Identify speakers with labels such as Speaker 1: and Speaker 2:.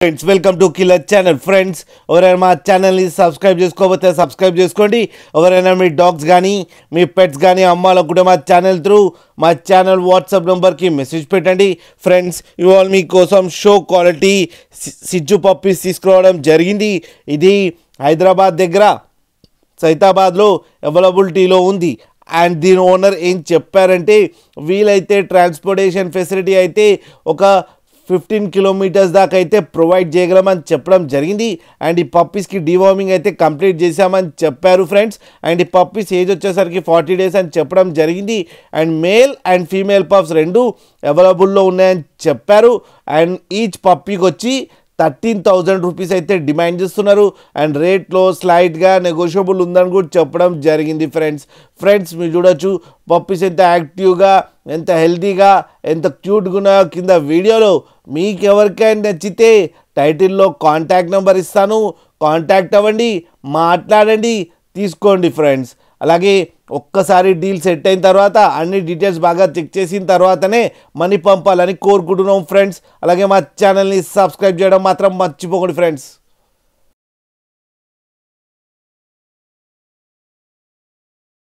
Speaker 1: Friends welcome to killer channel friends ఎవరైనా మా ఛానల్ని సబ్స్క్రైబ్ చేసుకోకపోతే సబ్స్క్రైబ్ చేసుకోండి. ఎవరైనా మీ డాగ్స్ కానీ మీ పెట్స్ కానీ అమ్మాలనుకుంటే మా ఛానల్ త్రూ మా ఛానల్ వాట్సాప్ నెంబర్కి మెసేజ్ పెట్టండి. ఫ్రెండ్స్ ఇవాళ మీకోసం షో క్వాలిటీ సిజ్జు పప్పీస్ తీసుకురావడం జరిగింది. ఇది హైదరాబాద్ దగ్గర సైతాబాద్లో అవైలబిలిటీలో ఉంది. అండ్ దీని ఓనర్ ఏం చెప్పారంటే వీలైతే ట్రాన్స్పోర్టేషన్ ఫెసిలిటీ అయితే ఒక ఫిఫ్టీన్ కిలోమీటర్స్ దాకా అయితే ప్రొవైడ్ చేయగలమని చెప్పడం జరిగింది. అండ్ ఈ పప్పీస్కి డివార్మింగ్ అయితే కంప్లీట్ చేశామని చెప్పారు ఫ్రెండ్స్ అండ్ ఈ పప్పీస్ ఏజ్ వచ్చేసరికి ఫార్టీ డేస్ అని చెప్పడం జరిగింది. And male and female pups రెండు అవైలబుల్లో ఉన్నాయని చెప్పారు. అండ్ ఈచ్ పప్పీకి వచ్చి థర్టీన్ థౌజండ్ రూపీస్ అయితే డిమాండ్ చేస్తున్నారు. అండ్ రేట్లో స్లైట్గా నెగోషియబుల్ ఉందని కూడా చెప్పడం జరిగింది ఫ్రెండ్స్. ఫ్రెండ్స్ మీరు చూడొచ్చు పప్పీస్ ఎంత యాక్టివ్గా ఎంత హెల్తీగా ఎంత క్యూట్గా ఉన్నాయో కింద వీడియోలో మీకు ఎవరికైనా నచ్చితే టైటిల్లో కాంటాక్ట్ నెంబర్ ఇస్తాను. కాంటాక్ట్ అవ్వండి మాట్లాడండి తీసుకోండి ఫ్రెండ్స్. అలాగే ఒక్కసారి డీల్ సెట్ అయిన తర్వాత అన్ని డీటెయిల్స్ బాగా చెక్ చేసిన తర్వాతనే మనీ పంపాలని కోరుకుంటున్నాం ఫ్రెండ్స్. అలాగే మా ఛానల్ని సబ్స్క్రైబ్ చేయడం మాత్రం మర్చిపోకండి ఫ్రెండ్స్.